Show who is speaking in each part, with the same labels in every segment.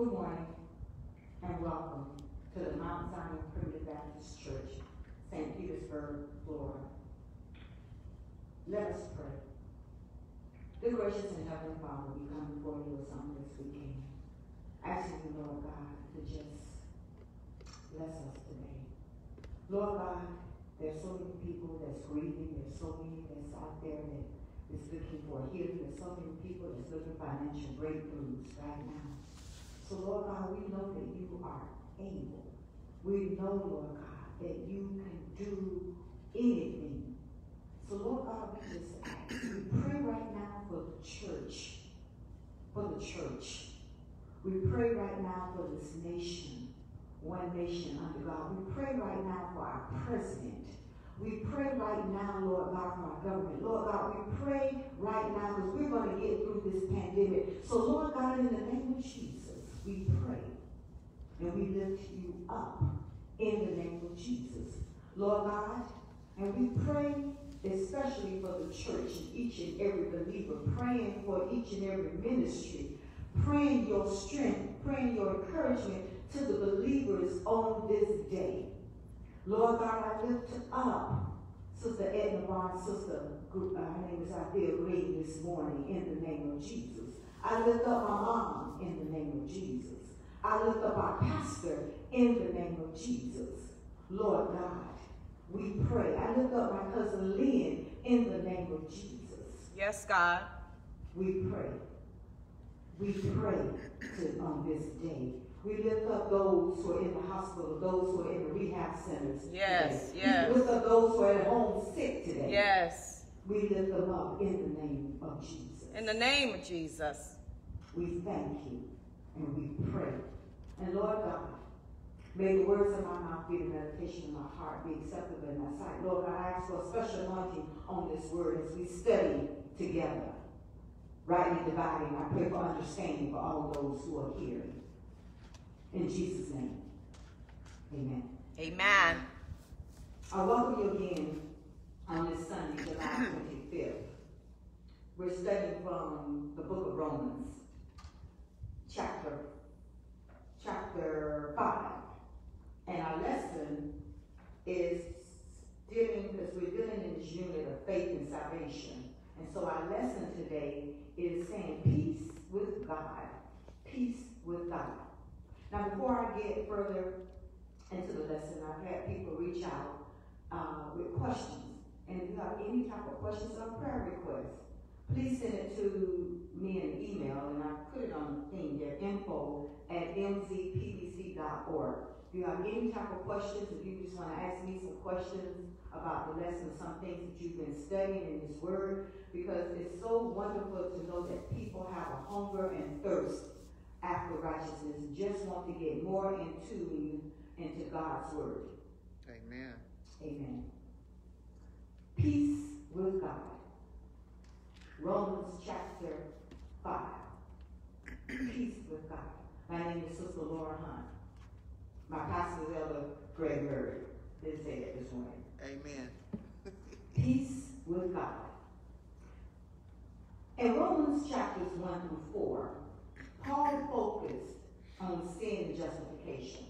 Speaker 1: Good morning and welcome to the Mount Zion Primitive Baptist Church, St. Petersburg, Florida. Let us pray. Dear gracious and heavenly Father, we come before you as on this weekend, asking you, Lord God, to just bless us today. Lord God, there's so many people that's grieving, there's so many that's out there that is looking for healing, there's so many people that's looking for financial breakthroughs right now. So, Lord God, we know that you are able. We know, Lord God, that you can do anything. So, Lord God, we just ask. We pray right now for the church. For the church. We pray right now for this nation. One nation under God. We pray right now for our president. We pray right now, Lord God, for our government. Lord God, we pray right now because we're going to get through this pandemic. So, Lord God, in the name of Jesus, we pray and we lift you up in the name of Jesus. Lord God, and we pray especially for the church and each and every believer, praying for each and every ministry, praying your strength, praying your encouragement to the believers on this day. Lord God, I lift up Sister Edna Barnes, Sister, uh, her name is Althea Green this morning in the name of Jesus. I lift up my mom in the name of Jesus. I lift up our pastor in the name of Jesus. Lord God, we pray. I lift up my cousin Lynn in the name of Jesus.
Speaker 2: Yes, God.
Speaker 1: We pray. We pray to, on this day. We lift up those who are in the hospital, those who are in the rehab centers.
Speaker 2: Yes,
Speaker 1: today.
Speaker 2: yes.
Speaker 1: We lift up those who are at home sick today.
Speaker 2: Yes.
Speaker 1: We lift them up in the name of Jesus.
Speaker 2: In the name of Jesus.
Speaker 1: We thank you and we pray. And Lord God, may the words of my mouth be the meditation of my heart be acceptable in thy sight. Lord God, I ask for a special anointing on this word as we study together. Rightly dividing, I pray for understanding for all those who are hearing. In Jesus' name, amen.
Speaker 2: Amen.
Speaker 1: I welcome you again on this Sunday, July 25th. We're studying from the book of Romans, chapter, chapter 5. And our lesson is dealing, because we're dealing in this unit of faith and salvation. And so our lesson today is saying peace with God. Peace with God. Now, before I get further into the lesson, I've had people reach out uh, with questions. And if you have any type of questions or prayer requests, please send it to me in email, and I put it on the thing there, info at mzpbc.org. If you have any type of questions, if you just want to ask me some questions about the lesson, some things that you've been studying in this word, because it's so wonderful to know that people have a hunger and thirst after righteousness, just want to get more into into God's word.
Speaker 3: Amen.
Speaker 1: Amen. Peace with God. Romans chapter 5. Peace with God. My name is Sister Laura Hunt. My pastor is Elder Greg Murray. Didn't say it this morning.
Speaker 3: Amen.
Speaker 1: Peace with God. In Romans chapters 1 through 4, Paul focused on sin and justification.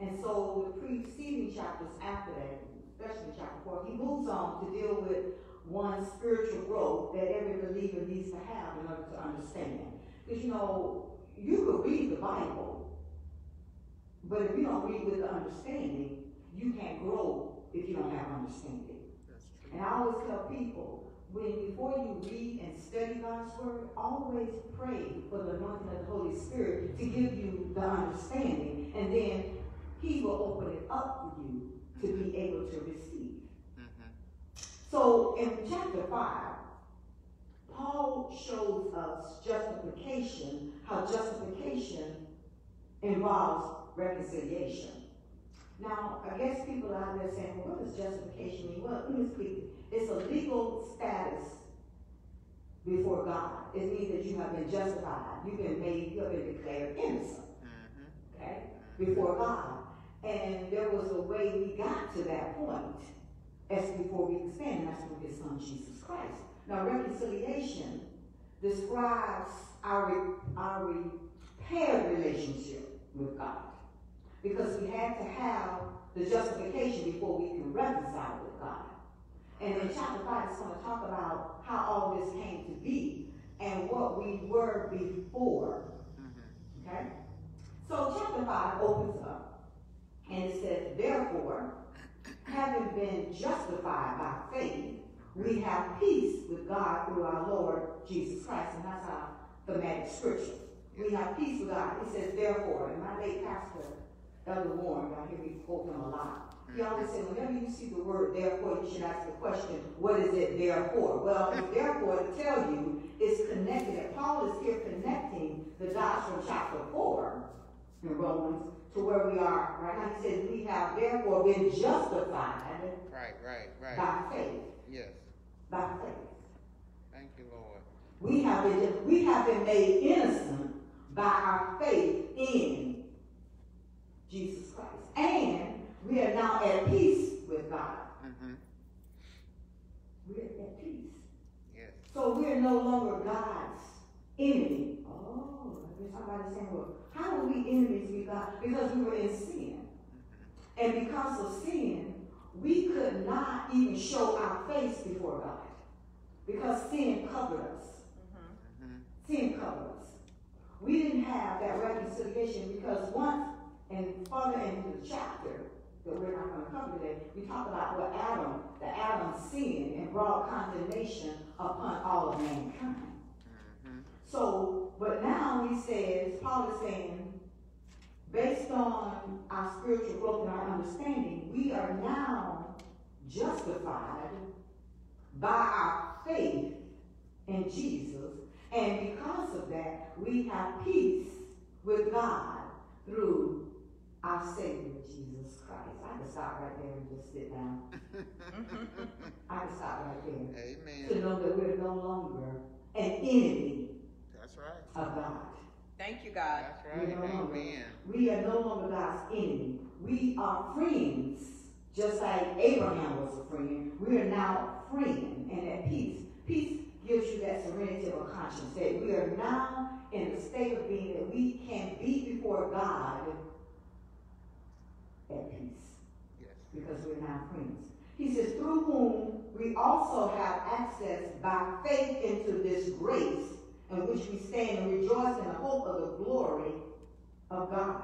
Speaker 1: And so the preceding chapters after that, especially chapter 4, he moves on to deal with one spiritual growth that every believer needs to have in order to understand. Because you know, you could read the Bible, but if you don't read with the understanding, you can't grow if you don't have understanding. And I always tell people, when before you read and study God's word, always pray for the anointing of the Holy Spirit to give you the understanding, and then He will open it up for you to be able to receive. So in chapter 5, Paul shows us justification, how justification involves reconciliation. Now, I guess people out there saying, well, what does justification mean? Well, let me speak. It's a legal status before God. It means that you have been justified. You've been made, you have been declared innocent.
Speaker 3: Mm-hmm.
Speaker 1: Okay? Before God. And there was a way we got to that point as before we could stand, and that's through his son Jesus Christ. Now reconciliation describes our, our repaired relationship with God. Because we had to have the justification before we can reconcile with God. And in chapter 5, it's going to talk about how all this came to be and what we were before.
Speaker 3: Mm-hmm.
Speaker 1: Okay? So chapter 5 opens up and it says, Therefore, having been justified by faith, we have peace with God through our Lord Jesus Christ. And that's our thematic scripture. We have peace with God. It says, therefore, and my late pastor, Elder Warren, y'all hear me quote him a lot. He always said, whenever you see the word therefore, you should ask the question, what is it therefore? Well, therefore to tell you it's connected. And Paul is here connecting the dots from chapter 4 in Romans to where we are right now. He says, we have therefore been justified
Speaker 3: Right, right, right.
Speaker 1: by faith.
Speaker 3: Yes.
Speaker 1: By faith.
Speaker 3: Thank you, Lord.
Speaker 1: We have been we have been made innocent by our faith in Jesus Christ. And we are now at peace with God.
Speaker 3: Mm-hmm.
Speaker 1: We're at peace.
Speaker 3: Yes.
Speaker 1: So we're no longer God's enemy. Oh, somebody saying, well, how were we enemies with God? Because we were in sin. And because of sin, we could not even show our face before God. Because sin covered us.
Speaker 3: Mm-hmm.
Speaker 1: sin covered us. We didn't have that reconciliation because once, and further into the chapter that we're not going to cover today, we talk about what Adam, the Adam sinned and brought condemnation upon all of mankind.
Speaker 3: Mm-hmm.
Speaker 1: So, but now he says, Paul is saying, based on our spiritual growth and our understanding, we are now justified by our faith in Jesus. And because of that, we have peace with God through our Savior, Jesus Christ. I can stop right there and just sit down. I can stop right there.
Speaker 3: Amen.
Speaker 1: To know that we're no longer an enemy
Speaker 3: That's right.
Speaker 1: of God.
Speaker 2: Thank you, God.
Speaker 3: That's
Speaker 1: We're
Speaker 3: right.
Speaker 1: no longer,
Speaker 3: Amen.
Speaker 1: we are no longer God's enemy. We are friends, just like Abraham was a friend. We are now friends and at peace. Peace gives you that serenity of a conscience that we are now in the state of being that we can be before God at peace
Speaker 3: Yes.
Speaker 1: because we're now friends. He says, through whom we also have access by faith into this grace in which we stand and rejoice in the hope of the glory of God.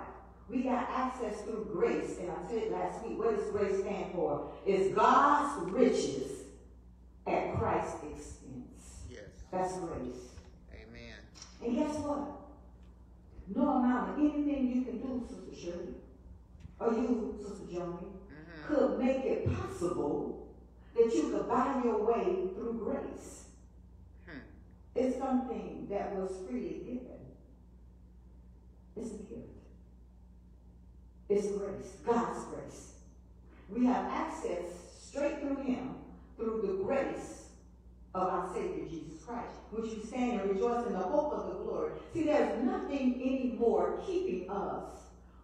Speaker 1: We got access through grace, and I said last week. What does grace stand for? It's God's riches at Christ's expense.
Speaker 3: Yes.
Speaker 1: That's grace.
Speaker 3: Amen.
Speaker 1: And guess what? No amount of anything you can do, Sister Shirley, or you, Sister Joni,
Speaker 3: Mm-hmm.
Speaker 1: could make it possible that you could buy your way through grace. It's something that was freely given. It's a gift. It's grace, God's grace. We have access straight through Him through the grace of our Savior Jesus Christ, which we stand and rejoice in the hope of the glory. See, there's nothing anymore keeping us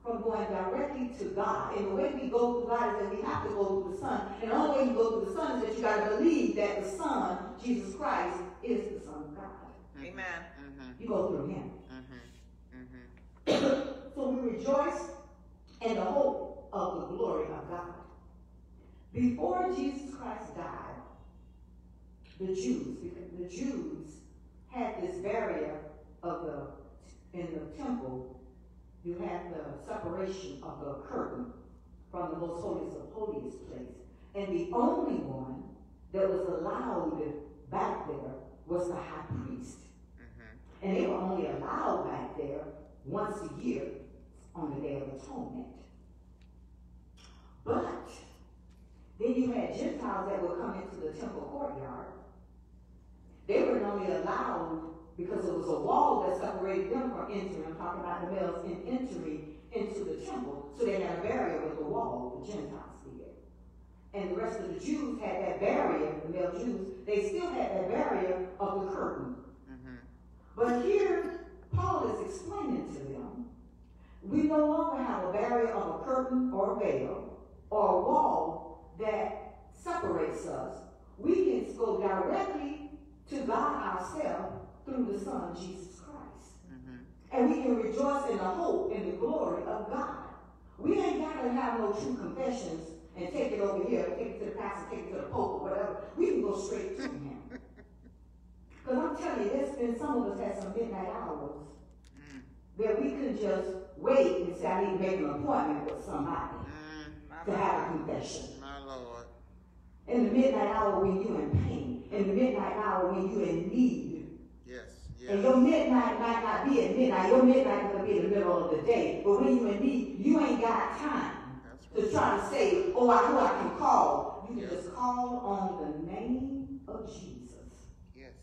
Speaker 1: from going directly to God. And the way we go through God is that we have to go through the Son. And the only way you go through the Son is that you got to believe that the Son, Jesus Christ, is the Son of God.
Speaker 2: Amen.
Speaker 3: Mm-hmm.
Speaker 1: You go through Him.
Speaker 3: Mm-hmm. Mm-hmm.
Speaker 1: So we rejoice in the hope of the glory of God. Before Jesus Christ died, the Jews, the Jews had this barrier of the in the temple, you had the separation of the curtain from the most holiest of holiest place. And the only one that was allowed back there was the high priest.
Speaker 3: Mm-hmm.
Speaker 1: And they were only allowed back there once a year on the Day of Atonement. But then you had Gentiles that would come into the temple courtyard. They were only allowed because it was a wall that separated them from entering. I'm talking about the males in entering into the temple. So they had a barrier with the wall, the Gentiles did. And the rest of the Jews had that barrier, the male Jews, they still had that barrier of the curtain.
Speaker 3: Mm-hmm.
Speaker 1: But here, Paul is explaining to them, we no longer have a barrier of a curtain or a veil or a wall that separates us. We can go directly to God ourselves through the Son, Jesus Christ.
Speaker 3: Mm-hmm.
Speaker 1: And we can rejoice in the hope and the glory of God. We ain't got to have no true confessions and take it over here, take it to the pastor, take it to the pope, or whatever. We can go straight to him. Because I'm telling you, there's been some of us had some midnight hours
Speaker 3: Mm.
Speaker 1: that we could just wait and say, I need to make an appointment with somebody
Speaker 3: Mm.
Speaker 1: To have a confession.
Speaker 3: My Lord.
Speaker 1: In the midnight hour when you're in pain, in the midnight hour when you're in need. And your midnight might not be at midnight, your midnight gonna be in the middle of the day. But when you're in need, you ain't got time to try to say, oh, I know I can call. You
Speaker 3: Yes.
Speaker 1: just call on the name of Jesus.
Speaker 3: Yes.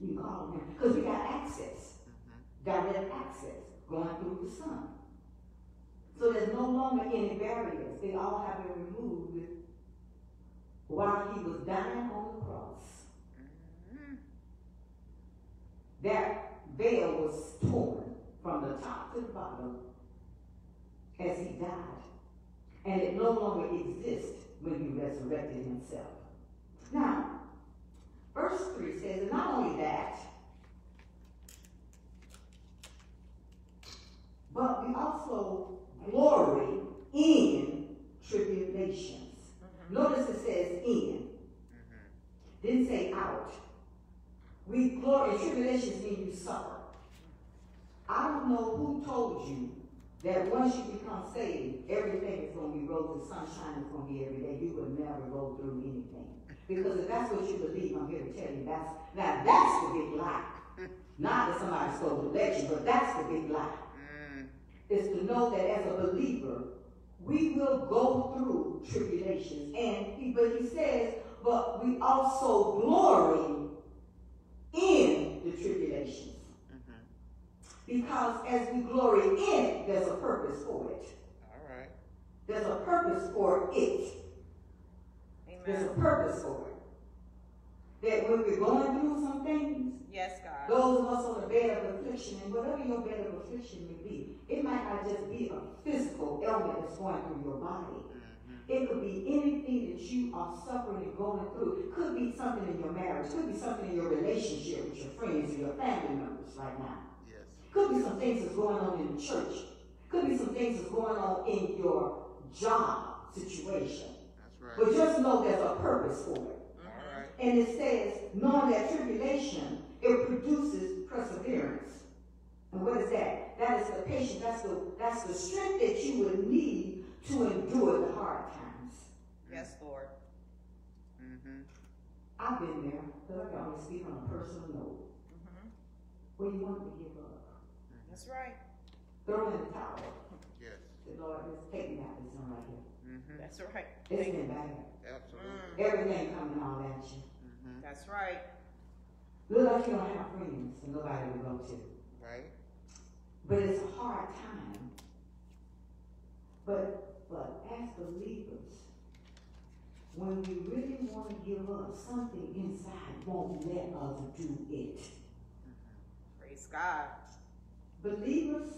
Speaker 1: You can call on him. Because we got access,
Speaker 3: Mhm.
Speaker 1: direct access, going through the Son. So there's no longer any barriers. They all have been removed while he was dying on the cross. That veil was torn from the top to the bottom as he died. And it no longer exists when he resurrected himself. Now, verse 3 says, and not only that, but we also glory in tribulations. Mm-hmm. Notice it says in,
Speaker 3: Mhm.
Speaker 1: didn't say out. We glory in tribulations mean you suffer. I don't know who told you that once you become saved, everything is going to be roses, sunshine is going to be every day. You will never go through anything. Because if that's what you believe, I'm here to tell you that's now that's the big lie. Not that somebody's supposed to let you, but that's the big lie.
Speaker 3: Mm.
Speaker 1: Is to know that as a believer, we will go through tribulations. And he, but he says, but we also glory in the tribulations.
Speaker 3: Mhm.
Speaker 1: Because as we glory in it, there's a purpose for it.
Speaker 3: All right.
Speaker 1: There's a purpose for it. There's a purpose for it. That when we're going through some things,
Speaker 2: Yes, God.
Speaker 1: those of us on the bed of affliction, and whatever your bed of affliction may be, it might not just be a physical ailment that's going through your body. It could be anything that you are suffering and going through. It could be something in your marriage. Could be something in your relationship with your friends or your family members right now.
Speaker 3: Yes.
Speaker 1: Could be some things that's going on in the church. Could be some things that's going on in your job situation.
Speaker 3: That's right.
Speaker 1: But just know there's a purpose for it.
Speaker 3: Right.
Speaker 1: And it says, knowing that tribulation, it produces perseverance. And what is that? That is the patience. That's the that's the strength that you would need to endure the hard times.
Speaker 2: Yes, Lord.
Speaker 3: Mm-hmm.
Speaker 1: I've been there, because I can only speak on a personal note.
Speaker 2: Mhm.
Speaker 1: Where you want to give up.
Speaker 2: That's right.
Speaker 1: Throw in the towel.
Speaker 3: Yes.
Speaker 1: Say, Lord, just take me out of this one right here.
Speaker 3: Mm-hmm.
Speaker 2: That's right.
Speaker 1: It's been bad.
Speaker 3: Absolutely.
Speaker 2: Mm.
Speaker 1: Everything coming all at you.
Speaker 3: Mm-hmm.
Speaker 2: That's right.
Speaker 1: Look like you don't have friends and nobody to go to.
Speaker 3: Right.
Speaker 1: But it's a hard time. But but as believers, when we really want to give up, something inside won't let us do it.
Speaker 2: Praise God.
Speaker 1: Believers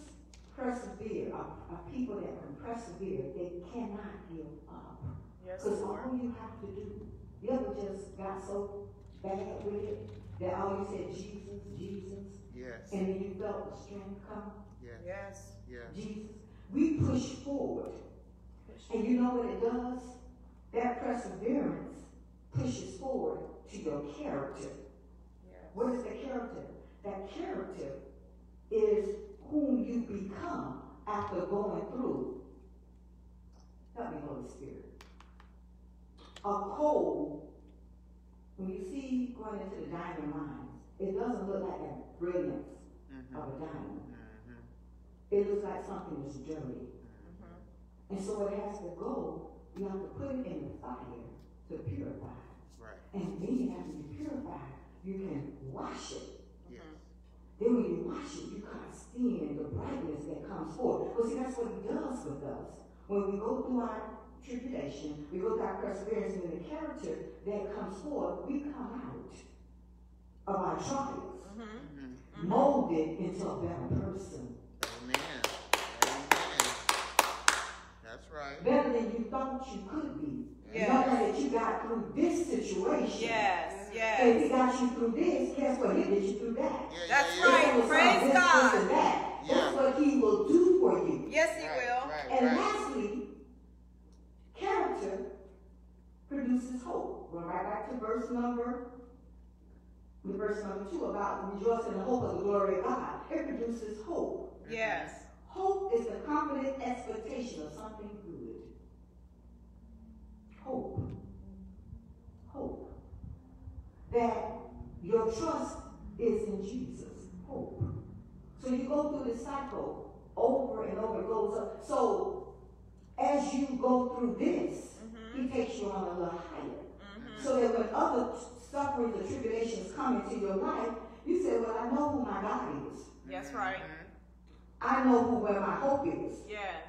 Speaker 1: persevere, are, are people that can persevere. They cannot give up.
Speaker 2: Yes,
Speaker 1: Because
Speaker 2: Lord.
Speaker 1: all you have to do, you ever just got so bad with it that all you said, Jesus, Jesus,
Speaker 3: Yes.
Speaker 1: and then you felt the strength come,
Speaker 3: Yes.
Speaker 2: Yes.
Speaker 3: Yes.
Speaker 1: Jesus. We push forward. And you know what it does? That perseverance pushes forward to your character.
Speaker 2: Yes.
Speaker 1: What is the character? That character is whom you become after going through. Help me, Holy Spirit. A coal, when you see going into the diamond mines, it doesn't look like that brilliance
Speaker 3: Mm-hmm.
Speaker 1: of a diamond.
Speaker 3: Mm-hmm.
Speaker 1: It looks like something is dirty. And so it has to go, you have to put it in the fire to purify.
Speaker 3: Right.
Speaker 1: And then you have to be purified. You can wash it.
Speaker 3: Yes.
Speaker 1: Then when you wash it, you can't steam and the brightness that comes forth. Well, see, that's what he does with us. When we go through our tribulation, we go through our perseverance, and the character that comes forth, we come out of our trials,
Speaker 2: Mhm.
Speaker 3: Mm-hmm.
Speaker 1: molded into a better person.
Speaker 3: Amen right.
Speaker 1: better than you thought you could be.
Speaker 2: Yes.
Speaker 1: Nothing that you got through this situation.
Speaker 2: Yes,
Speaker 1: yes. He got you through this, guess what? He did you through that.
Speaker 3: Yeah,
Speaker 2: That's
Speaker 3: yeah,
Speaker 2: right. Yeah. Praise God.
Speaker 1: That. That's what he will do for you.
Speaker 2: Yes, he right, will.
Speaker 3: Right, and right.
Speaker 1: lastly, character produces hope. Going right back to verse number verse number two about rejoicing in the hope of the glory of God. It produces hope.
Speaker 2: Yes.
Speaker 1: Hope is the confident expectation of something Hope. Hope. That your trust is in Jesus. Hope. So you go through this cycle over and over. It goes up. So as you go through this,
Speaker 2: Mm-hmm.
Speaker 1: he takes you on a little higher.
Speaker 2: Mm-hmm.
Speaker 1: So that when other sufferings or tribulations come into your life, you say, Well, I know who my God is.
Speaker 2: That's right.
Speaker 1: I know who where my hope is.
Speaker 2: Yes.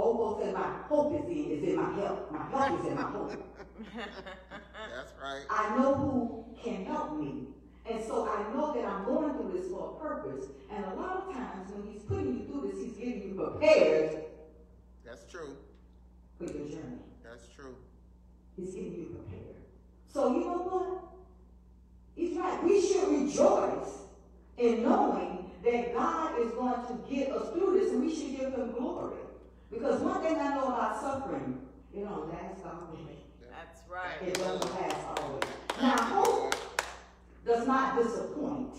Speaker 1: Oh, Obo said, My hope is in, is in my help. My help is in my hope.
Speaker 3: That's right.
Speaker 1: I know who can help me. And so I know that I'm going through this for a purpose. And a lot of times when he's putting you through this, he's getting you prepared
Speaker 3: That's true.
Speaker 1: for your journey.
Speaker 3: That's true.
Speaker 1: He's getting you prepared. So you know what? He's right. We should rejoice in knowing that God is going to get us through this and we should give him glory. Because one thing I know about suffering, it don't last always.
Speaker 2: That's right.
Speaker 1: It doesn't last always. Now hope does not disappoint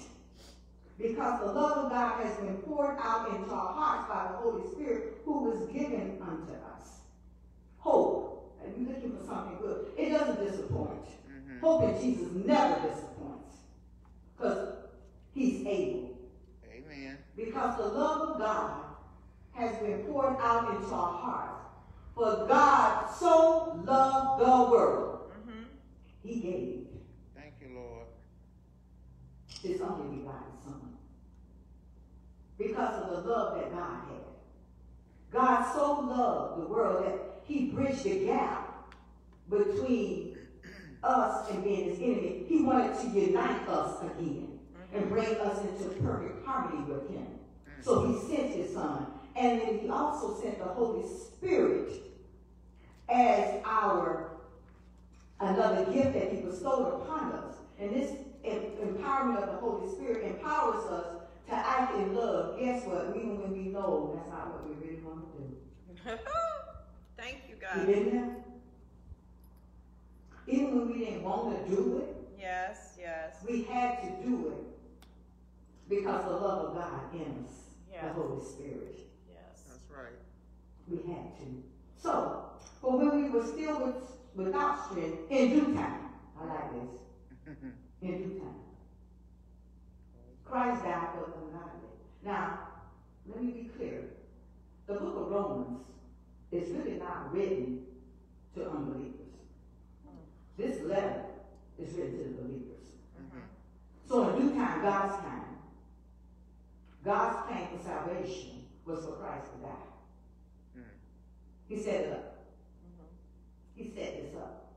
Speaker 1: because the love of God has been poured out into our hearts by the Holy Spirit who was given unto us. Hope, and you're looking for something good, it doesn't disappoint.
Speaker 3: Mm-hmm.
Speaker 1: Hope in Jesus never disappoints because he's able.
Speaker 3: Amen.
Speaker 1: Because the love of God has been poured out into our hearts. For God so loved the world,
Speaker 2: Mm-hmm.
Speaker 1: he gave
Speaker 3: Thank you, Lord.
Speaker 1: his only begotten Son. Because of the love that God had. God so loved the world that he bridged the gap between us and being his enemy. He wanted to unite us again and bring us into perfect harmony with him. So he sent his son. And then he also sent the Holy Spirit as our another gift that he bestowed upon us. And this empowerment of the Holy Spirit empowers us to act in love. Guess what? Even when we know that's not what we really want to do.
Speaker 2: Thank you,
Speaker 1: You
Speaker 2: God.
Speaker 1: didn't have? Even when we didn't want to do it,
Speaker 2: Yes, yes.
Speaker 1: we had to do it because the love of God in us,
Speaker 2: Yeah.
Speaker 1: the Holy Spirit.
Speaker 2: Yes.
Speaker 3: That's right.
Speaker 1: We had to. So, for when we were still with, without strength, in due time, I like this, in due time, Christ died for the ungodly. Now, let me be clear. The book of Romans is really not written to unbelievers. This letter is written to the believers.
Speaker 2: Mm-hmm.
Speaker 1: So in due time, God's time, God's plan for salvation was for Christ to die. He set it up. He set this up.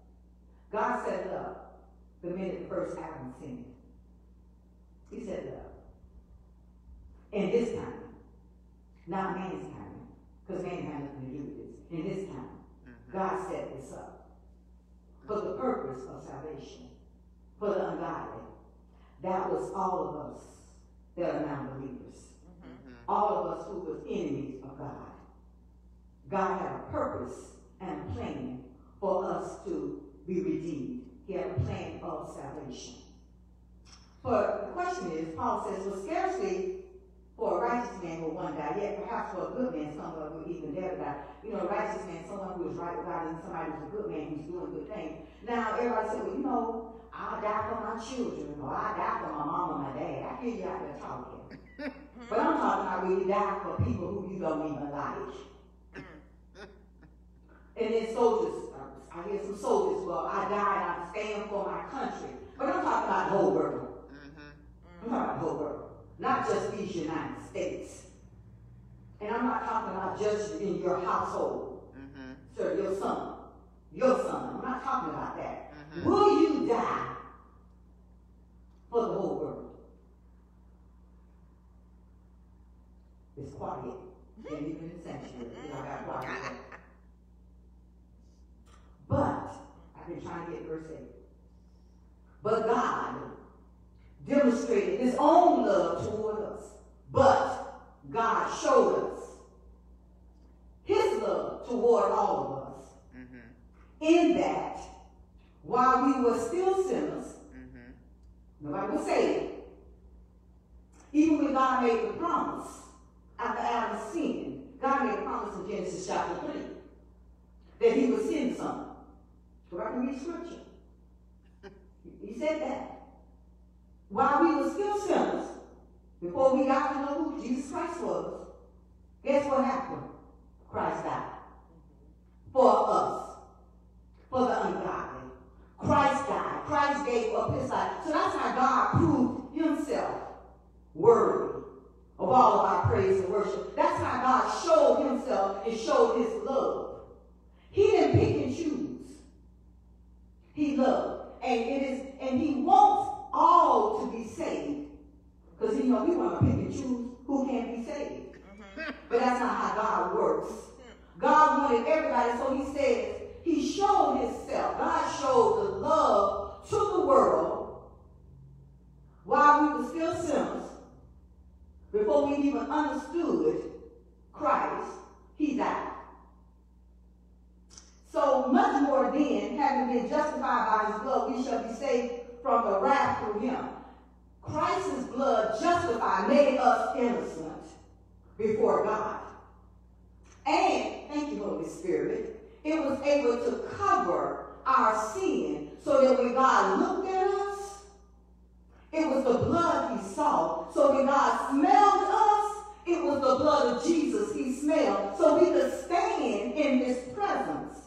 Speaker 1: God set it up the minute the first Adam sinned. He set it up. In his time, not man's time, because man had nothing to do with this. In his time,
Speaker 3: Mhm.
Speaker 1: God set this up for the purpose of salvation, for the ungodly. That was all of us that are now believers.
Speaker 3: Mhm.
Speaker 1: All of us who was enemies of God. God had a purpose and a plan for us to be redeemed. He had a plan of salvation. But the question is, Paul says, well, scarcely for a righteous man will one die, yet perhaps for a good man someone will even dare die. You know, a righteous man, someone who is right with God, and somebody who's a good man who's doing good things. Now, everybody said, well, you know, I'll die for my children, or I'll die for my mom or my dad. I hear you out there talking. but I'm talking about really die for people who you don't even like. And then soldiers, uh, I hear some soldiers, well, I died, I stand for my country. But I'm talking about the whole world.
Speaker 3: Mhm.
Speaker 1: I'm talking about the whole world. Not just these United States. And I'm not talking about just in your household,
Speaker 3: Mhm.
Speaker 1: sir, your son, your son. I'm not talking about that.
Speaker 3: Mhm.
Speaker 1: Will you die for the whole world? It's quiet. And even in sanctuary, I got quiet. But, I've been trying to get verse 8. But God demonstrated his own love toward us. But God showed us his love toward all of us
Speaker 3: Mhm.
Speaker 1: in that while we were still sinners,
Speaker 3: Mm-hmm.
Speaker 1: nobody was saved. Even when God made the promise after Adam sinned, God made a promise in Genesis chapter 3 that he would send some. And read scripture. He said that. While we were still sinners, before we got to know who Jesus Christ was, guess what happened? Christ died. For us. For the ungodly. Christ died. Christ gave up his life. So that's how God proved himself worthy of all of our praise and worship. That's how God showed himself and showed his love. He didn't pick. He loved. And it is, and he wants all to be saved. Because you know we want to pick and choose who can be saved. Mm-hmm. But that's not how God works. God wanted everybody, so he says, he showed himself. God showed the love to the world while we were still sinners, before we even understood Christ, he died. So much more then, having been justified by his blood, we shall be saved from the wrath through him. Christ's blood justified, made us innocent before God. And, thank you, Holy Spirit, it was able to cover our sin so that when God looked at us, it was the blood he saw. So when God smelled us, it was the blood of Jesus he smelled. So we could stand in his presence.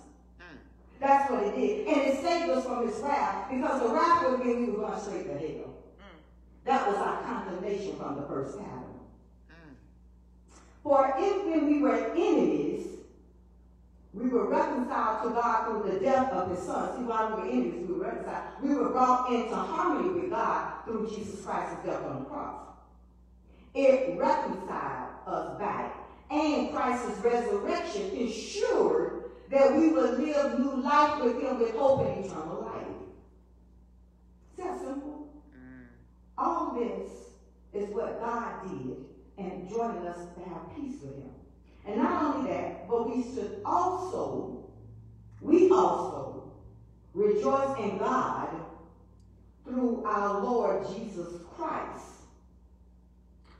Speaker 1: That's what it did. And it saved us from his wrath because the wrath would been we were going straight to hell. Mm. That was our condemnation from the first Adam. For if when we were enemies, we were reconciled to God through the death of his son. See, while we were enemies, we were reconciled. We were brought into harmony with God through Jesus Christ's death on the cross. It reconciled us back. And Christ's resurrection ensured that we would live new life with him with hope and eternal life. Is that simple? Mm. All this is what God did and joining us to have peace with him. And not only that, but we should also, we also rejoice in God through our Lord Jesus Christ,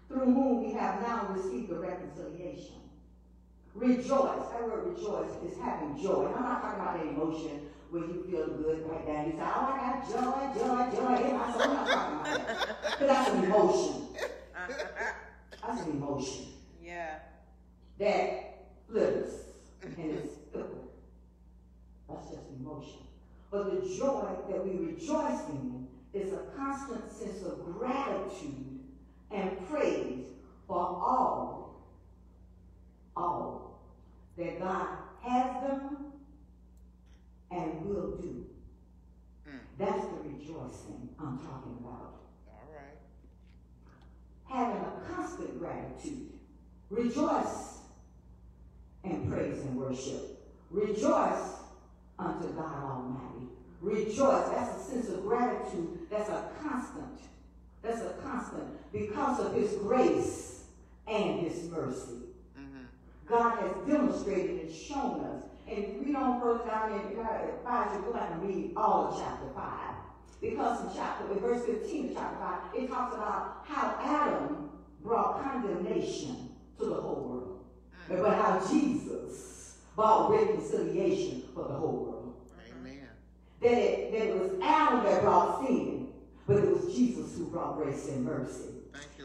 Speaker 1: through whom we have now received the reconciliation. Rejoice. That word rejoice is having joy. I'm not talking about the emotion where you feel good right now. You say, oh, I got joy, joy, joy in my soul. I'm not talking about that. That's an emotion. That's an emotion
Speaker 2: Yeah.
Speaker 1: that flitters and fickle. That's just emotion. But the joy that we rejoice in is a constant sense of gratitude and praise for all, all that God has done and will do.
Speaker 3: Mm.
Speaker 1: That's the rejoicing I'm talking about. Having a constant gratitude. Rejoice and praise and worship. Rejoice unto God Almighty. Rejoice. That's a sense of gratitude. That's a constant. That's a constant because of His grace and His mercy.
Speaker 3: Mm-hmm.
Speaker 1: God has demonstrated and shown us. And read on further down in 5, you go back and read all of chapter 5. Because in chapter, in verse 15 of chapter 5, it talks about how Adam brought condemnation to the whole world. Mm. But how Jesus brought reconciliation for the whole world.
Speaker 3: Amen.
Speaker 1: That it, that it was Adam that brought sin, but it was Jesus who brought grace and mercy.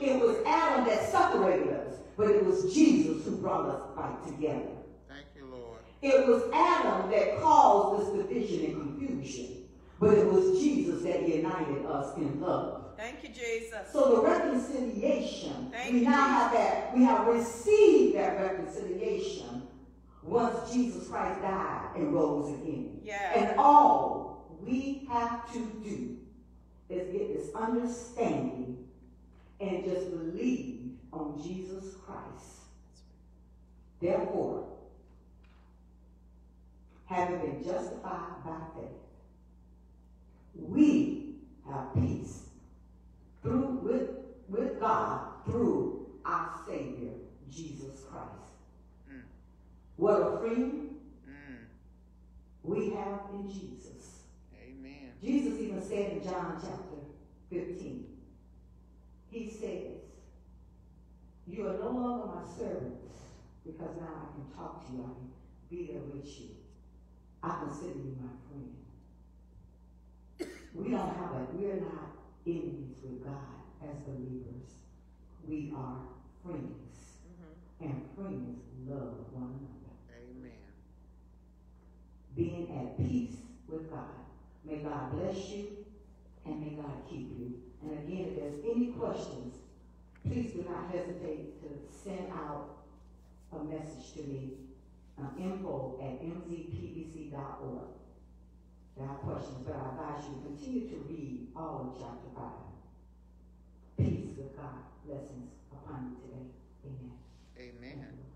Speaker 1: It was Adam that separated us, but it was Jesus who brought us back together.
Speaker 3: Thank you, Lord.
Speaker 1: It was Adam that caused this division and confusion, but it was Jesus that united us in love.
Speaker 2: Thank you, Jesus.
Speaker 1: So the reconciliation,
Speaker 2: Thank
Speaker 1: we
Speaker 2: you,
Speaker 1: now have that, we have received that reconciliation once Jesus Christ died and rose again.
Speaker 2: Yeah.
Speaker 1: And all we have to do is get this understanding and just believe on Jesus Christ. Therefore, having been justified by faith, we have peace through with, with God through our Savior, Jesus Christ.
Speaker 3: Mm.
Speaker 1: What a freedom
Speaker 3: Mm.
Speaker 1: we have in Jesus.
Speaker 3: Amen. Amen.
Speaker 1: Jesus even said in John chapter 15, he says, You are no longer my servants because now I can talk to you, I can be there with you. I consider you my friend. We don't have a, we're not enemies with God as believers. We are friends.
Speaker 2: Mhm.
Speaker 1: And friends love one another.
Speaker 3: Amen.
Speaker 1: Being at peace with God. May God bless you and may God keep you. And again, if there's any questions, please do not hesitate to send out a message to me, uh, info at mzpbc.org. There are questions, but I advise you to continue to read all of chapter five. Peace with God. Blessings upon you today. Amen.
Speaker 3: Amen.